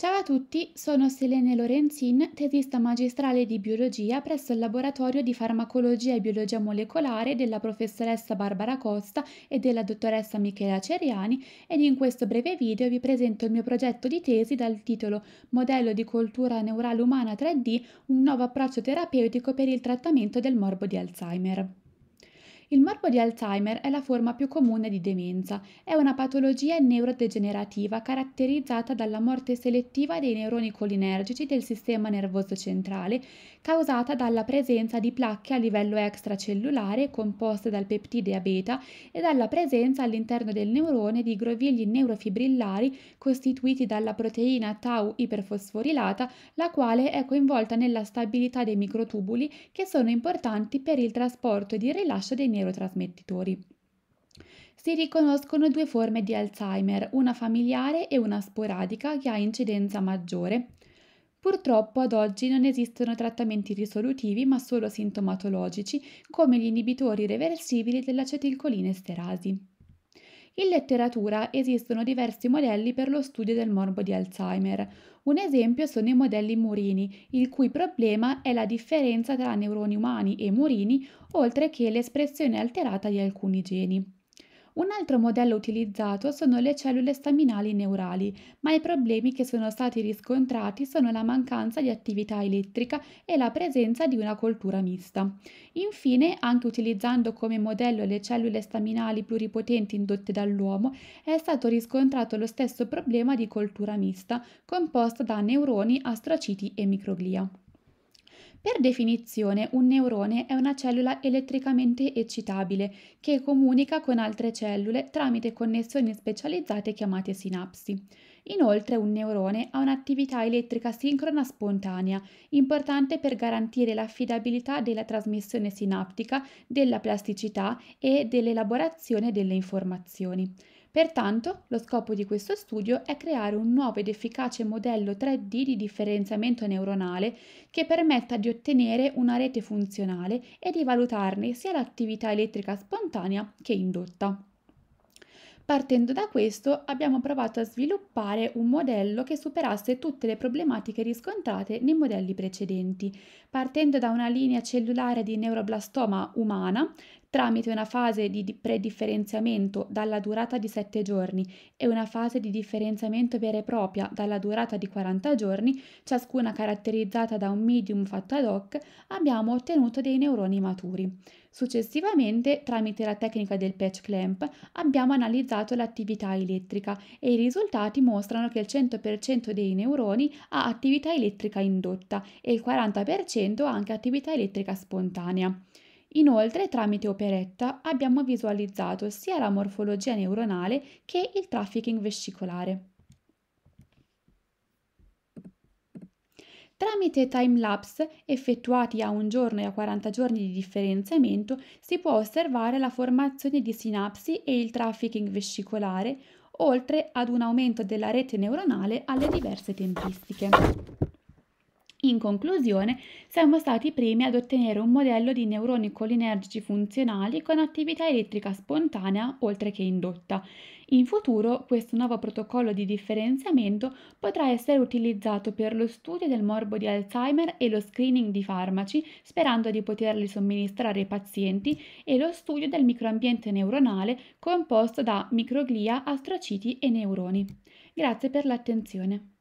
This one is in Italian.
Ciao a tutti, sono Selene Lorenzin, tesista magistrale di biologia presso il laboratorio di farmacologia e biologia molecolare della professoressa Barbara Costa e della dottoressa Michela Ceriani ed in questo breve video vi presento il mio progetto di tesi dal titolo Modello di cultura neurale umana 3D, un nuovo approccio terapeutico per il trattamento del morbo di Alzheimer. Il morbo di Alzheimer è la forma più comune di demenza. È una patologia neurodegenerativa caratterizzata dalla morte selettiva dei neuroni colinergici del sistema nervoso centrale, causata dalla presenza di placche a livello extracellulare composte dal peptide beta e dalla presenza all'interno del neurone di grovigli neurofibrillari costituiti dalla proteina tau iperfosforilata, la quale è coinvolta nella stabilità dei microtubuli che sono importanti per il trasporto ed il rilascio dei neurotrasmettitori. Si riconoscono due forme di Alzheimer, una familiare e una sporadica che ha incidenza maggiore. Purtroppo ad oggi non esistono trattamenti risolutivi ma solo sintomatologici come gli inibitori reversibili dell'acetilcolinesterasi. In letteratura esistono diversi modelli per lo studio del morbo di Alzheimer. Un esempio sono i modelli murini, il cui problema è la differenza tra neuroni umani e murini, oltre che l'espressione alterata di alcuni geni. Un altro modello utilizzato sono le cellule staminali neurali, ma i problemi che sono stati riscontrati sono la mancanza di attività elettrica e la presenza di una coltura mista. Infine, anche utilizzando come modello le cellule staminali pluripotenti indotte dall'uomo, è stato riscontrato lo stesso problema di coltura mista, composta da neuroni, astrociti e microglia. Per definizione, un neurone è una cellula elettricamente eccitabile che comunica con altre cellule tramite connessioni specializzate chiamate sinapsi. Inoltre un neurone ha un'attività elettrica sincrona spontanea, importante per garantire l'affidabilità della trasmissione sinaptica, della plasticità e dell'elaborazione delle informazioni. Pertanto, lo scopo di questo studio è creare un nuovo ed efficace modello 3D di differenziamento neuronale che permetta di ottenere una rete funzionale e di valutarne sia l'attività elettrica spontanea che indotta. Partendo da questo abbiamo provato a sviluppare un modello che superasse tutte le problematiche riscontrate nei modelli precedenti, partendo da una linea cellulare di neuroblastoma umana tramite una fase di predifferenziamento dalla durata di 7 giorni e una fase di differenziamento vera e propria dalla durata di 40 giorni, ciascuna caratterizzata da un medium fatto ad hoc, abbiamo ottenuto dei neuroni maturi. Successivamente, tramite la tecnica del patch clamp, abbiamo analizzato l'attività elettrica e i risultati mostrano che il 100% dei neuroni ha attività elettrica indotta e il 40% ha anche attività elettrica spontanea. Inoltre, tramite Operetta abbiamo visualizzato sia la morfologia neuronale che il trafficking vescicolare. Tramite timelapse effettuati a un giorno e a 40 giorni di differenziamento si può osservare la formazione di sinapsi e il trafficking vescicolare, oltre ad un aumento della rete neuronale alle diverse tempistiche. In conclusione, siamo stati i primi ad ottenere un modello di neuroni colinergici funzionali con attività elettrica spontanea oltre che indotta. In futuro questo nuovo protocollo di differenziamento potrà essere utilizzato per lo studio del morbo di Alzheimer e lo screening di farmaci, sperando di poterli somministrare ai pazienti, e lo studio del microambiente neuronale composto da microglia, astrociti e neuroni. Grazie per l'attenzione.